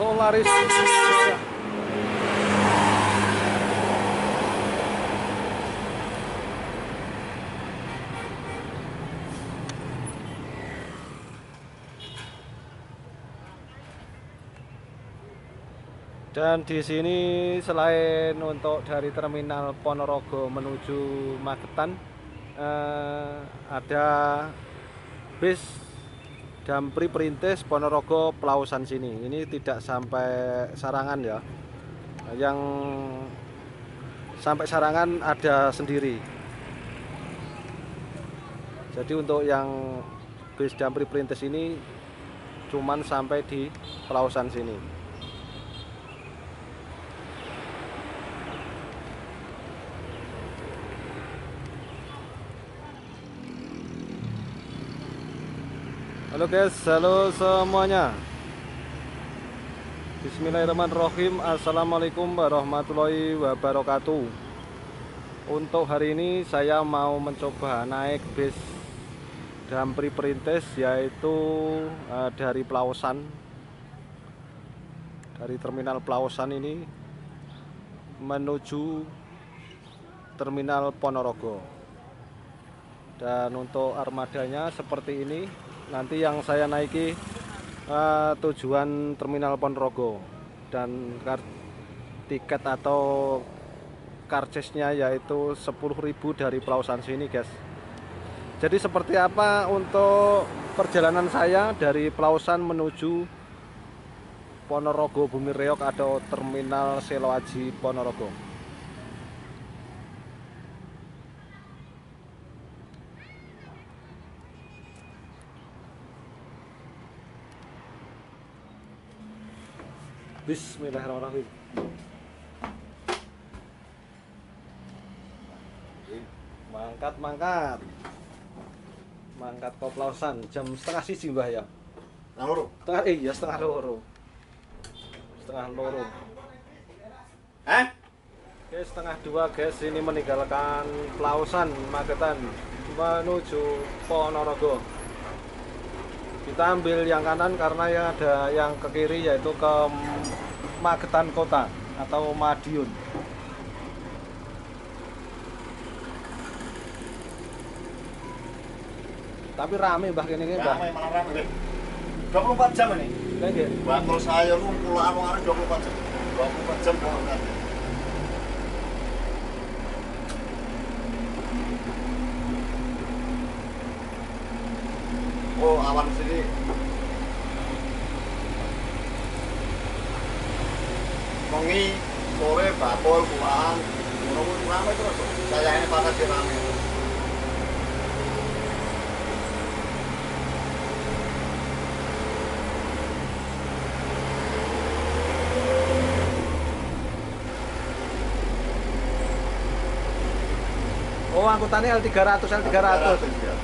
Solaris. Dan di sini selain untuk dari terminal Ponorogo menuju Magetan eh, ada bis Dampri Perintis Ponorogo Pelausan sini. Ini tidak sampai Sarangan ya. Yang sampai Sarangan ada sendiri. Jadi untuk yang bis Dampri Perintis ini cuman sampai di Pelausan sini. Halo guys, halo semuanya. Bismillahirrahmanirrahim. Assalamualaikum warahmatullahi wabarakatuh. Untuk hari ini saya mau mencoba naik bis Dampri Perintis Yaitu uh, dari Pelausan Dari terminal Pelausan ini Menuju Terminal Ponorogo. Dan untuk armadanya seperti ini nanti yang saya naiki uh, tujuan terminal Ponorogo. Dan tiket atau karcisnya yaitu 10.000 dari Pelausan sini guys. Jadi seperti apa untuk perjalanan saya dari Pelausan menuju Ponorogo Bumi Reok atau terminal Seloaji Ponorogo Bismillahirrahmanirrahim. Mangkat, mangkat. Mangkat koplausan jam setengah siji mbah ya. Setengah loro. Setengah eh ya setengah loro. Setengah loro. Eh? Oke, setengah dua guys ini meninggalkan Pelausan Magetan menuju Ponorogo kita ambil yang kanan karena yang ada yang ke kiri yaitu ke Magetan Kota atau Madiun tapi rame mbah ini mbah Rame malah rame. 24 jam ini. Nggih. Bakul saya lu pulaan wong arep 24 jam. 24 jam kok. Oh, awan sini. Wengi sore bakul pulaan. Ngono kuwi rame terus. Saya ini panas di rame. Oh angkutannya L300 L300 ya.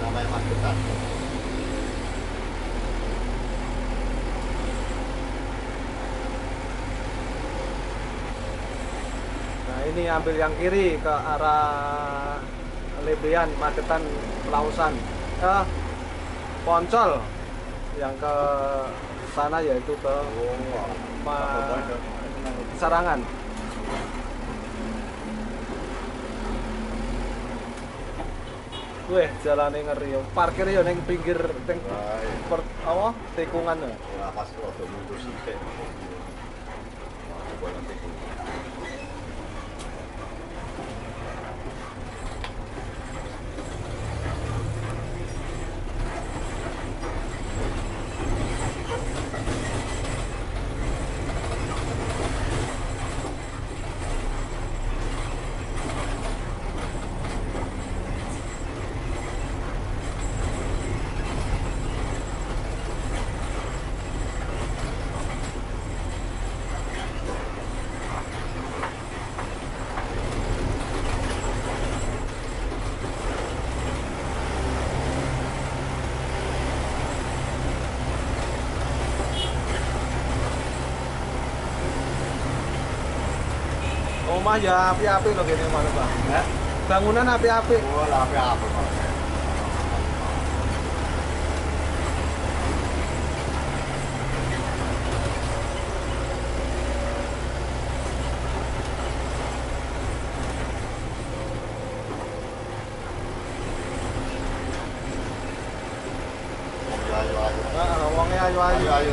Namanya Magetan. Nah ini ambil yang kiri ke arah Lebean, Magetan, Pelausan eh, Poncol yang ke sana yaitu ke Ma- Sarangan Weh, jalannya ngeri yo. Parkir yo ning pinggir teng per, apa? Tikungan yo. Ora pas rada mundur sithik. rumah ya api-api loh gini mana bang ya? bangunan api-api oh lah api-api Ayo, ayo, ayo ayo ayo ayo.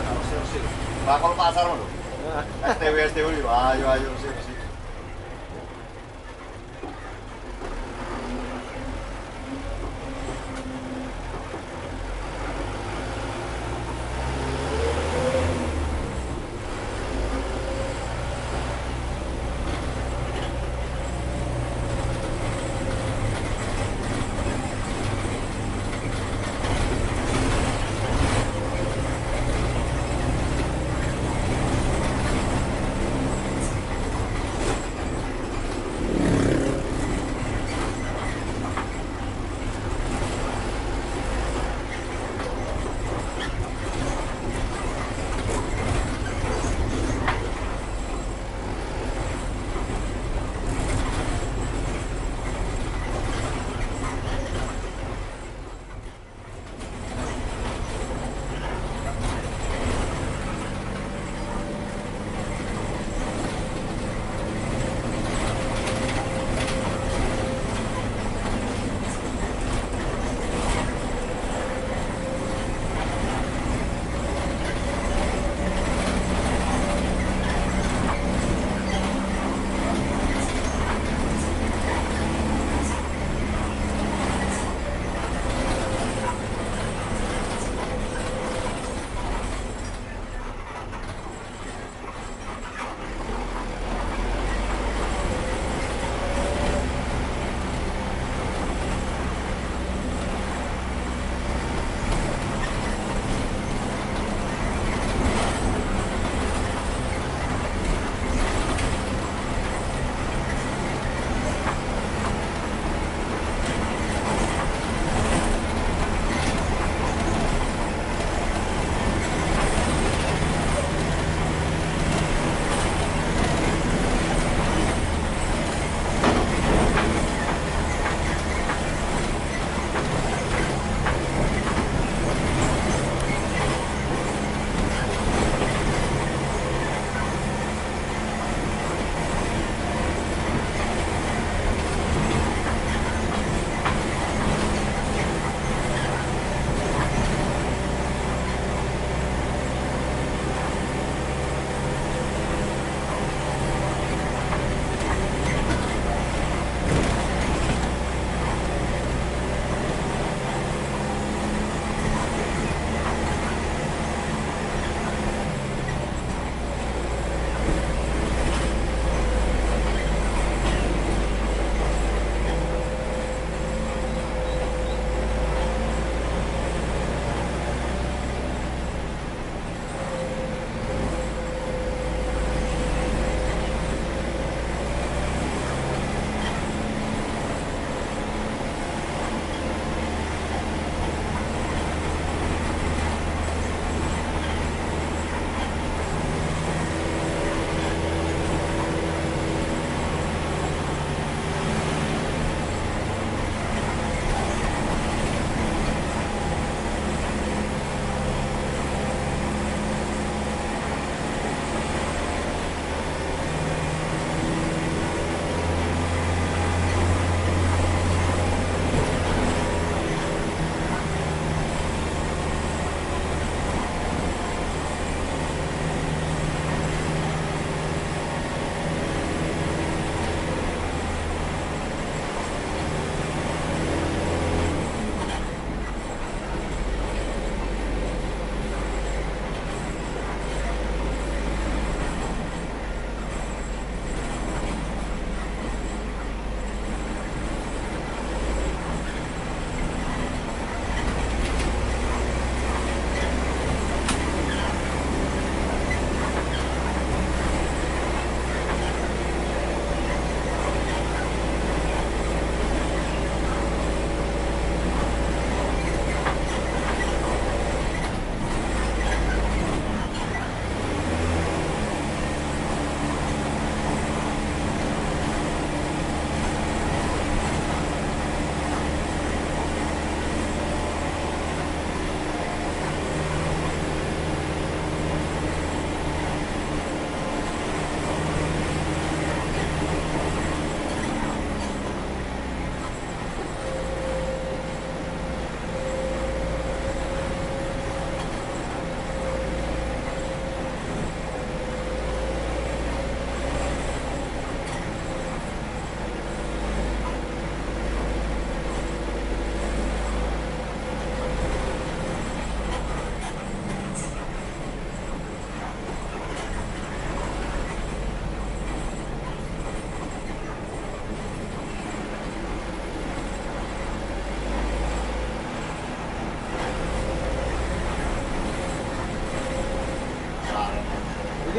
Bakal pasar ayo, ayo, ayo, ayo ayo sih.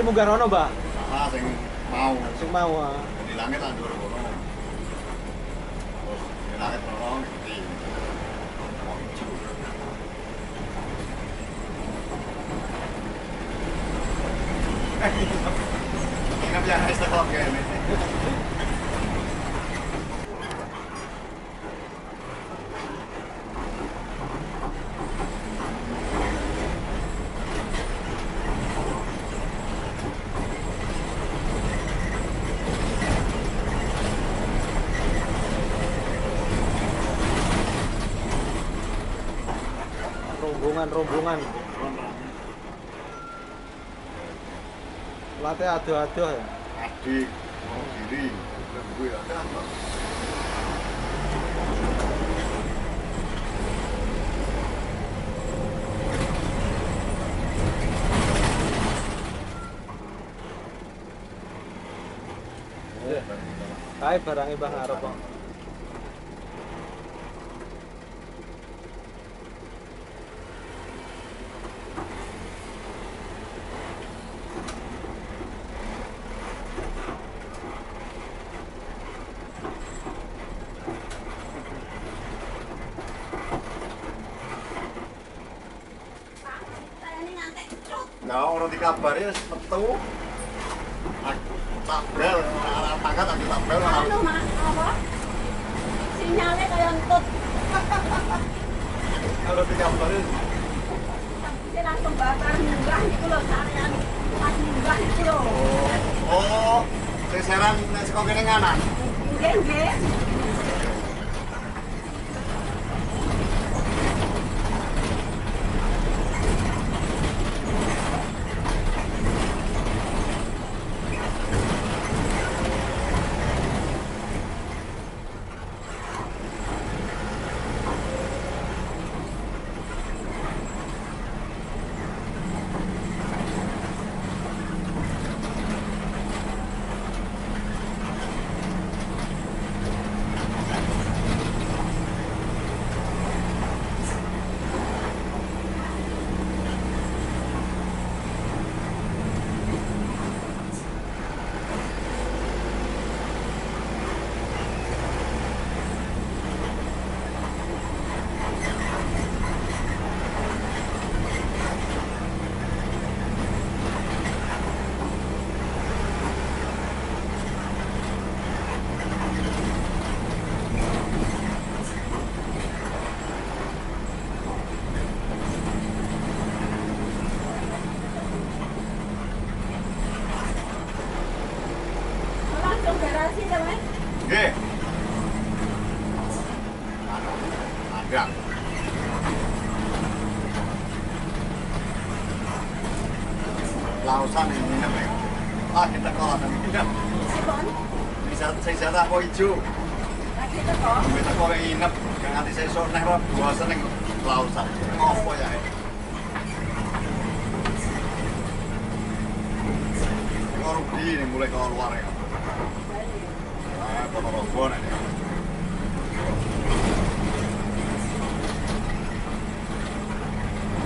Sip. Iki munggah rono, Mbah. Ah, sing mau Sing mau. ah. di langit andur kono. Terus di langit kono di mau hijau. Ingat ya, es teko kene. Rombongan-rombongan. Late adoh-adoh ya. Adik, mau diri, gue ada apa? Kae barange ngarep kok. Langsung bakar munggah itu loh sarian. Pas munggah itu loh. Oh, seseran nek saka kene nganan. Nggih nggih. Hijau. Lagi teko. Kita kalau nginep. Yang nanti saya sore nek ora bosen ning lausan. Ngopo ya? Rugi ini mulai keluar ya. Ah, Ponorogo nek.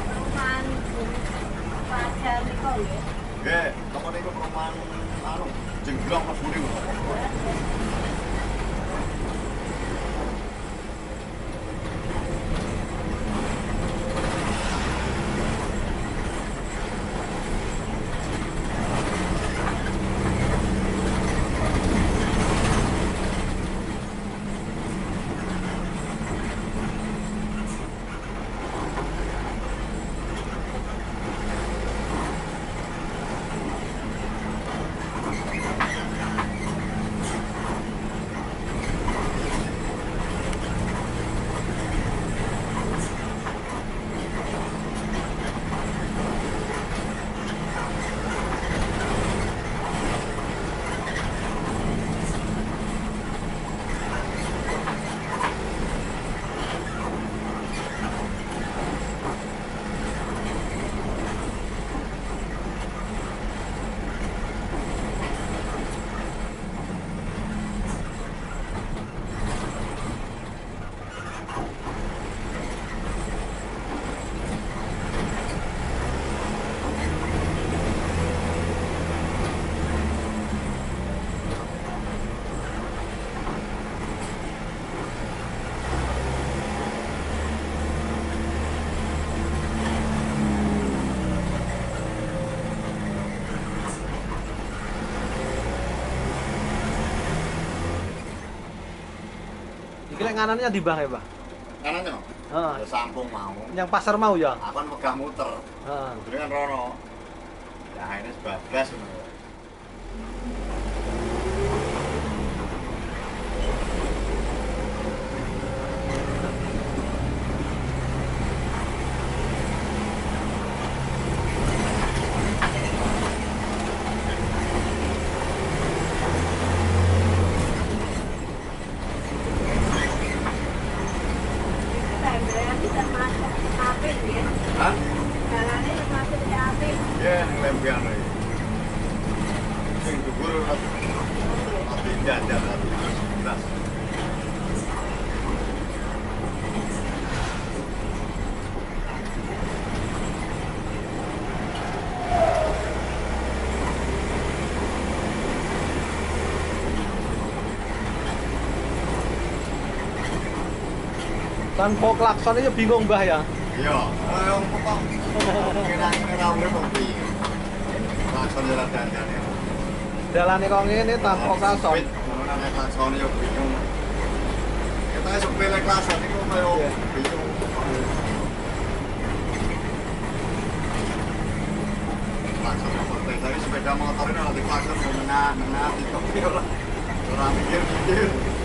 Perumahan Pelajar Niko. Nggih, niku perumahan anu jengglong lek nganannya di bang ya bang Kanannya no. Heeh. Ya sampung mau. yang pasar mau ya Aku kan megah muter. Heeh. Kan Rono. Ya ini sebagas ngono. Tembelan kita masuk apik ya. Hah? Jalannya termasuk di apik. Ya, yang lempian lagi. Sing dhuwur tapi jajan tapi beras. Tanpa klakson aja bingung mbah ya Iya, ayo kok kira-kira urip kok piye. Jalan dandan ya. jalannya kok ngene tanpa klakson Ngono nek klakson yo bingung. Kita sepele klakson iku koyo Iya. bingung. Klakson tapi sepeda motor ini nanti klakson menang, menang, tidak ora ora mikir-mikir.